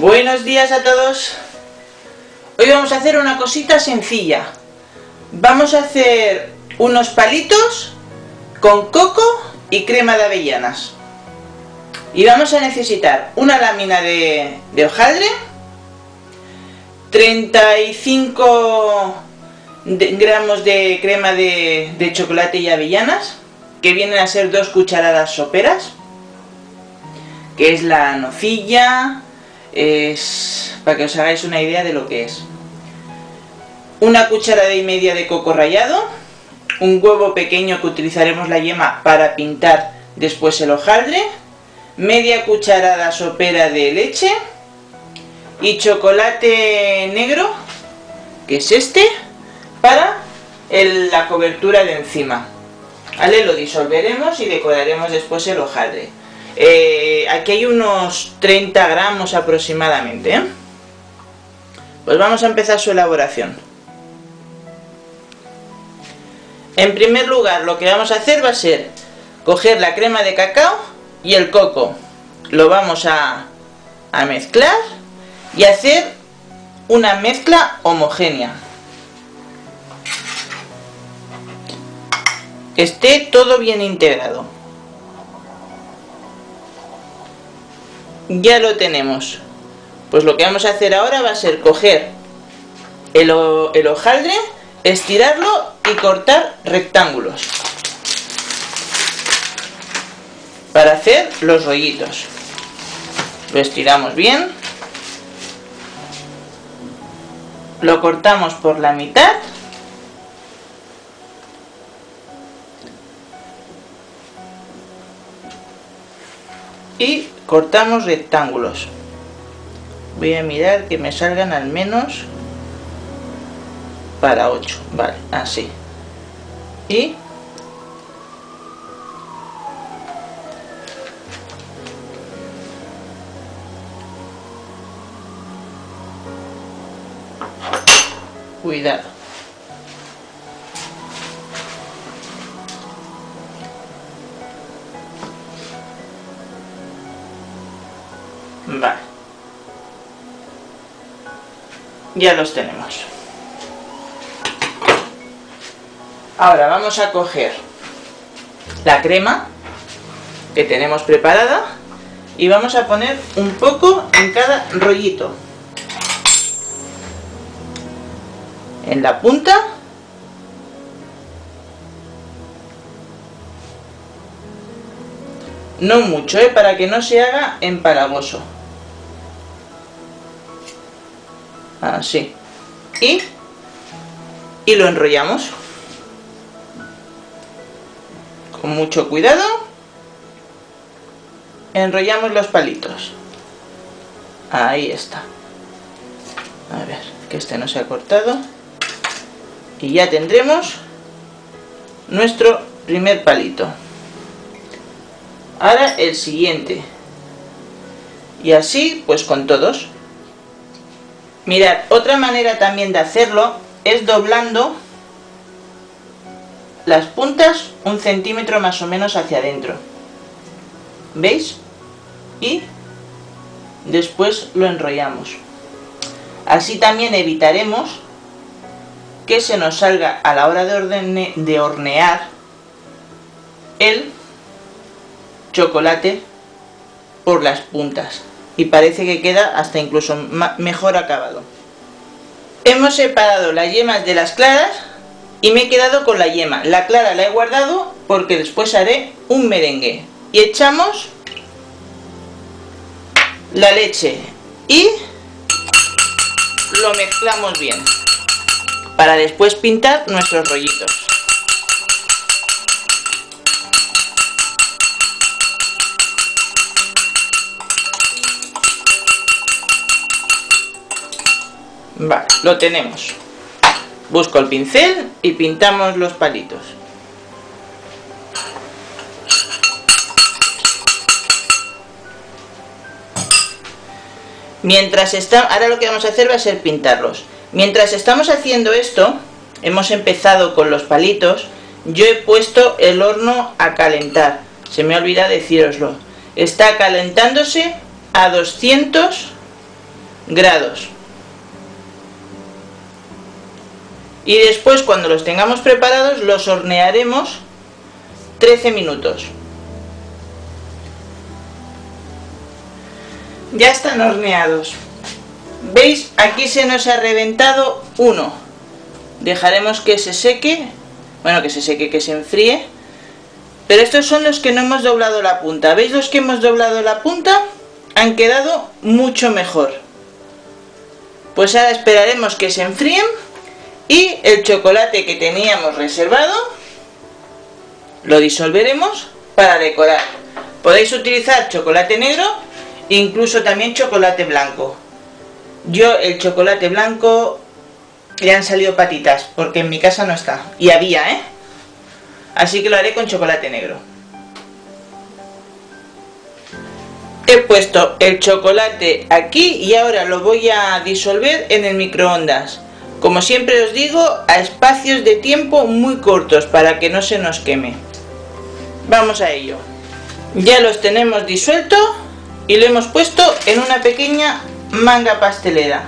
Buenos días a todos. Hoy vamos a hacer una cosita sencilla. Vamos a hacer unos palitos con coco y crema de avellanas. Y vamos a necesitar una lámina de, de hojaldre, 35 gramos de crema de, de chocolate y avellanas, que vienen a ser dos cucharadas soperas, que es la nocilla, es para que os hagáis una idea de lo que es. Una cucharada y media de coco rallado, un huevo pequeño que utilizaremos la yema para pintar después el hojaldre, media cucharada sopera de leche y chocolate negro, que es este, para la cobertura de encima. ¿Vale? Lo disolveremos y decoraremos después el hojaldre. Eh, aquí hay unos 30 gramos aproximadamente. ¿eh? Pues vamos a empezar su elaboración. En primer lugar, lo que vamos a hacer va a ser coger la crema de cacao y el coco. Lo vamos a, a mezclar y hacer una mezcla homogénea. Que esté todo bien integrado. Ya lo tenemos. Pues lo que vamos a hacer ahora va a ser coger el, el hojaldre, estirarlo y cortar rectángulos. Para hacer los rollitos. Lo estiramos bien. Lo cortamos por la mitad. Y cortamos rectángulos. Voy a mirar que me salgan al menos para 8 vale así. Y cuidado Vale. Ya los tenemos. Ahora vamos a coger la crema que tenemos preparada y vamos a poner un poco en cada rollito. En la punta no mucho, ¿eh? para que no se haga empalagoso. Así. Y y lo enrollamos. Con mucho cuidado. Enrollamos los palitos. Ahí está. A ver que este no se ha cortado. Y ya tendremos nuestro primer palito. Ahora el siguiente. Y así pues con todos Mirad, otra manera también de hacerlo es doblando las puntas un centímetro más o menos hacia adentro. ¿Veis? Y después lo enrollamos. Así también evitaremos que se nos salga a la hora de, de hornear el chocolate por las puntas y parece que queda hasta incluso mejor acabado. Hemos separado las yemas de las claras y me he quedado con la yema. La clara la he guardado porque después haré un merengue. Y echamos la leche y lo mezclamos bien para después pintar nuestros rollitos. Vale, lo tenemos. Busco el pincel y pintamos los palitos. Mientras está, ahora lo que vamos a hacer va a ser pintarlos. Mientras estamos haciendo esto, hemos empezado con los palitos, yo he puesto el horno a calentar. Se me olvida deciroslo. Está calentándose a 200 grados. Y después cuando los tengamos preparados los hornearemos 13 minutos. Ya están horneados. ¿Veis? Aquí se nos ha reventado uno. Dejaremos que se seque. Bueno, que se seque, que se enfríe. Pero estos son los que no hemos doblado la punta. ¿Veis los que hemos doblado la punta? Han quedado mucho mejor. Pues ahora esperaremos que se enfríen. Y el chocolate que teníamos reservado lo disolveremos para decorar. Podéis utilizar chocolate negro incluso también chocolate blanco. Yo el chocolate blanco le han salido patitas, porque en mi casa no está. Y había, ¿eh? Así que lo haré con chocolate negro. He puesto el chocolate aquí y ahora lo voy a disolver en el microondas. Como siempre os digo, a espacios de tiempo muy cortos para que no se nos queme. Vamos a ello. Ya los tenemos disueltos y lo hemos puesto en una pequeña manga pastelera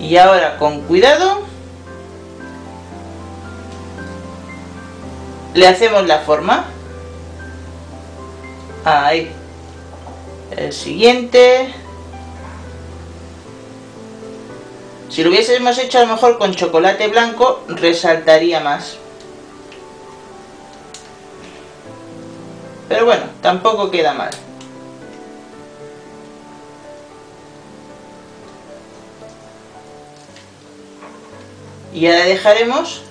y ahora con cuidado le hacemos la forma ahí el siguiente si lo hubiésemos hecho a lo mejor con chocolate blanco resaltaría más pero bueno tampoco queda mal y ahora dejaremos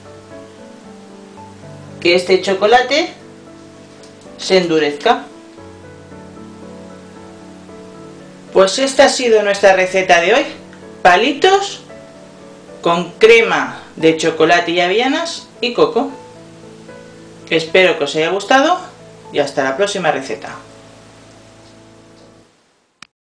que este chocolate se endurezca. Pues esta ha sido nuestra receta de hoy. Palitos con crema de chocolate y avellanas y coco. Espero que os haya gustado y hasta la próxima receta.